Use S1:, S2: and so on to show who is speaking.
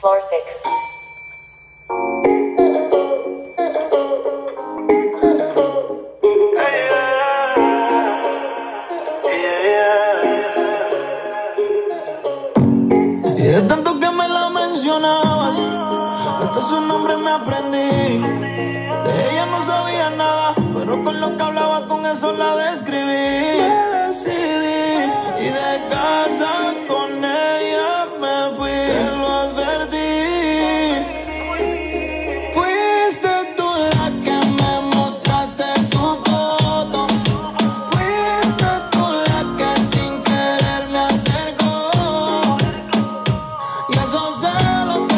S1: Floor 6.
S2: Y de tanto que me la mencionabas, hasta su nombre me aprendí. De ella no sabía nada, pero con lo que hablaba con eso la describí. Me decidí y de casa celos que